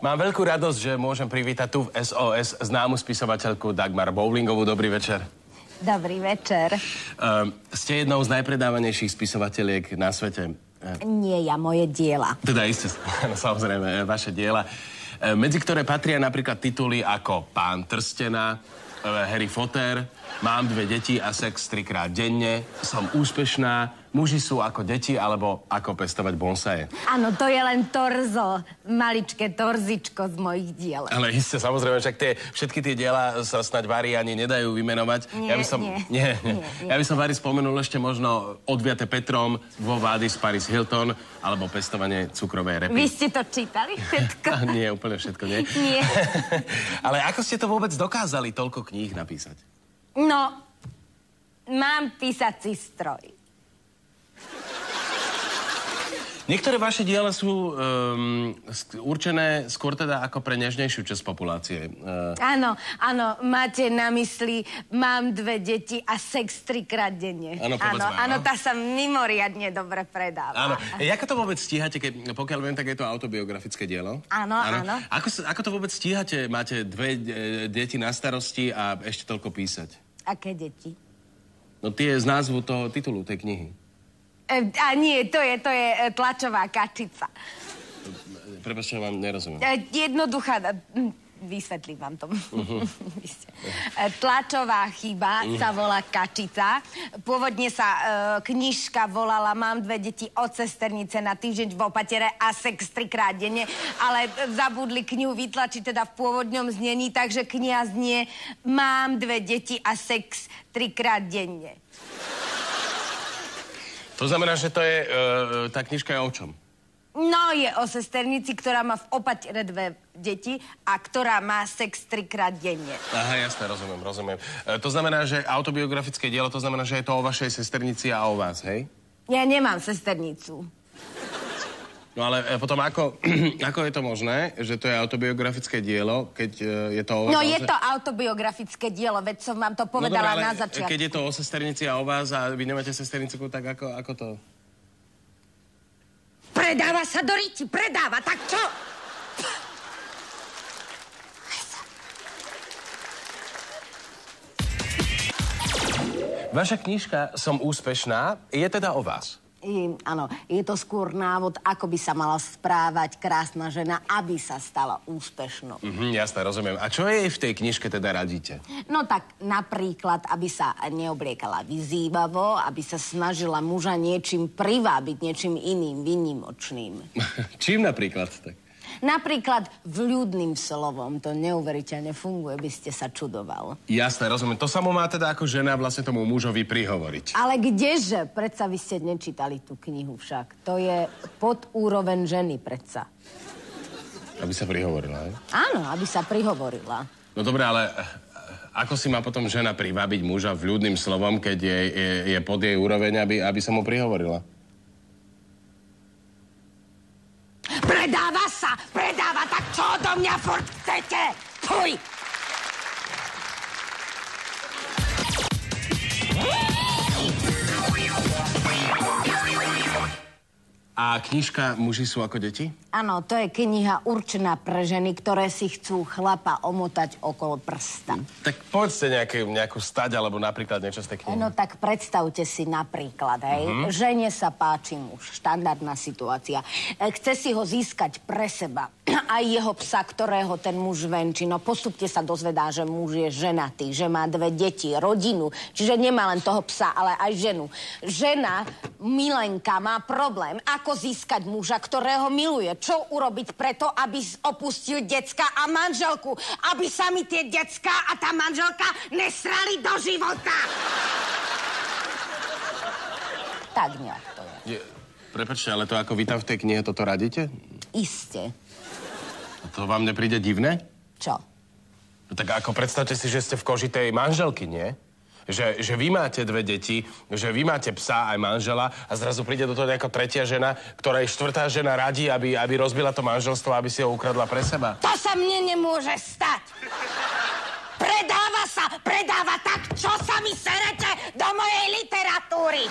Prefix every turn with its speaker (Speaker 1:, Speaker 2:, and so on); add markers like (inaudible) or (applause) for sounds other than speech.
Speaker 1: Mám veľkú radosť, že môžem privítať tu v SOS známu spisovateľku Dagmar Bowlingovú. Dobrý večer.
Speaker 2: Dobrý večer.
Speaker 1: Uh, ste jednou z najpredávanejších spisovateľiek na svete.
Speaker 2: Uh, Nie ja, moje diela.
Speaker 1: Teda isté, (laughs) no, samozrejme, vaše diela. Uh, medzi ktoré patria napríklad tituly ako Pán Trstena, uh, Harry Potter, Mám dve deti a sex trikrát denne, som úspešná, muži sú ako deti alebo ako pestovať bonsaje.
Speaker 2: Áno, to je len torzo, maličké torzičko z mojich diel.
Speaker 1: Ale isté, samozrejme, však tie, všetky tie diela sa snať Vary ani nedajú vymenovať.
Speaker 2: Nie,
Speaker 1: ja by som,
Speaker 2: nie.
Speaker 1: Nie, nie. nie, Ja by som Vary spomenul ešte možno odviate Petrom, vo Vádis Paris Hilton alebo pestovanie cukrovej repy.
Speaker 2: Vy ste to čítali všetko? (laughs)
Speaker 1: nie, úplne všetko, nie?
Speaker 2: Nie. (laughs)
Speaker 1: Ale ako ste to vôbec dokázali toľko kníh napísať?
Speaker 2: No, mám písací stroj.
Speaker 1: Niektoré vaše diela sú um, určené skôr teda ako pre nežnejšiu časť populácie.
Speaker 2: Uh... Áno, áno, máte na mysli, mám dve deti a sex trikrát denne.
Speaker 1: Áno, áno.
Speaker 2: Áno, tá sa mimoriadne dobre predáva.
Speaker 1: Áno. Ako to vôbec stíhate, keď, pokiaľ viem, tak je to autobiografické dielo?
Speaker 2: Áno, áno. áno.
Speaker 1: Ako, ako to vôbec stíhate? Máte dve e, deti na starosti a ešte toľko písať?
Speaker 2: Aké deti?
Speaker 1: No tie z názvu toho titulu tej knihy.
Speaker 2: E, a nie, to je, to je e, tlačová kačica.
Speaker 1: Prepačte, vám nerozumiem.
Speaker 2: E, jednoduchá, vysvetlím vám to. (laughs) Uh-huh. Tlačová chyba uh-huh. sa volá Kačica. Pôvodne sa e, knižka volala Mám dve deti od sesternice na týždeň v opatere a sex trikrát denne, ale zabudli knihu vytlačiť teda v pôvodnom znení, takže kniha znie Mám dve deti a sex trikrát denne.
Speaker 1: To znamená, že to je, uh, tá knižka je o čom?
Speaker 2: No, je o sesternici, ktorá má v opatere dve deti a ktorá má sex trikrát denne.
Speaker 1: Aha, jasné, rozumiem, rozumiem. E, to znamená, že autobiografické dielo, to znamená, že je to o vašej sesternici a o vás, hej?
Speaker 2: Ja nemám sesternicu.
Speaker 1: No ale e, potom ako, (clears throat) ako je to možné, že to je autobiografické dielo, keď e, je to o
Speaker 2: No je to autobiografické dielo, veď som vám to povedala no, dobré, na začiatku.
Speaker 1: keď je to o sesternici a o vás a vy nemáte sesternicu, tak ako, ako to?
Speaker 2: Predáva sa do riti, predáva, tak čo?
Speaker 1: Vaša knižka Som úspešná je teda o vás.
Speaker 2: I, áno, je to skôr návod, ako by sa mala správať krásna žena, aby sa stala úspešnou.
Speaker 1: Mhm, jasné, rozumiem. A čo jej v tej knižke teda radíte?
Speaker 2: No tak napríklad, aby sa neobliekala vyzývavo, aby sa snažila muža niečím privábiť, niečím iným, vynimočným. (laughs)
Speaker 1: Čím napríklad tak?
Speaker 2: Napríklad v ľudným slovom to neuveriteľne funguje, by ste sa čudoval.
Speaker 1: Jasné, rozumiem. To sa mu má teda ako žena vlastne tomu mužovi prihovoriť.
Speaker 2: Ale kdeže? Predsa vy ste nečítali tú knihu však. To je pod úroveň ženy predsa.
Speaker 1: Aby sa prihovorila, aj?
Speaker 2: Áno, aby sa prihovorila.
Speaker 1: No dobre, ale eh, ako si má potom žena privábiť muža v ľudným slovom, keď je, je, je pod jej úroveň, aby, aby sa mu prihovorila?
Speaker 2: Predáva sa! Predáva! Tak čo do mňa furt chcete? Fuj!
Speaker 1: A knižka Muži sú ako deti?
Speaker 2: Áno, to je kniha určená pre ženy, ktoré si chcú chlapa omotať okolo prsta.
Speaker 1: Tak povedzte nejaké, nejakú stať, alebo napríklad niečo z tej knihy.
Speaker 2: No tak predstavte si napríklad, hej, uh-huh. žene sa páči muž, štandardná situácia. E, chce si ho získať pre seba, (clears throat) aj jeho psa, ktorého ten muž venčí. No postupne sa dozvedá, že muž je ženatý, že má dve deti, rodinu, čiže nemá len toho psa, ale aj ženu. Žena, Milenka, má problém, ako ako získať muža, ktorého miluje. Čo urobiť preto, aby opustil decka a manželku? Aby sa mi tie decka a tá manželka nesrali do života. Tak nejak to je. je
Speaker 1: prepačte, ale to ako vy tam v tej knihe toto radíte?
Speaker 2: Iste.
Speaker 1: To vám nepríde divné?
Speaker 2: Čo?
Speaker 1: No tak ako predstavte si, že ste v koži tej manželky, nie? Že, že vy máte dve deti, že vy máte psa aj manžela a zrazu príde do toho nejaká tretia žena, ktorá je štvrtá žena radí, aby, aby rozbila to manželstvo, aby si ho ukradla pre seba.
Speaker 2: To sa mne nemôže stať. Predáva sa, predáva tak, čo sa mi serete do mojej literatúry.